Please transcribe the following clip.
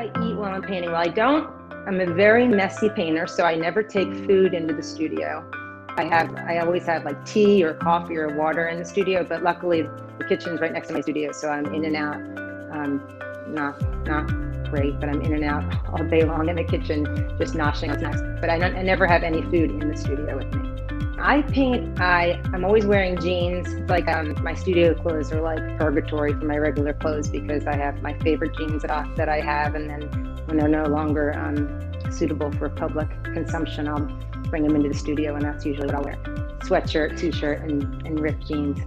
I eat while I'm painting? Well, I don't. I'm a very messy painter, so I never take food into the studio. I have, I always have like tea or coffee or water in the studio, but luckily the kitchen's right next to my studio, so I'm in and out. Um, not, not great, but I'm in and out all day long in the kitchen, just noshing on snacks. But I, I never have any food in the studio with me. I paint. I I'm always wearing jeans. Like um, my studio clothes are like purgatory for my regular clothes because I have my favorite jeans that I, that I have, and then when they're no longer um, suitable for public consumption, I'll bring them into the studio, and that's usually what I'll wear: sweatshirt, t-shirt, and and ripped jeans.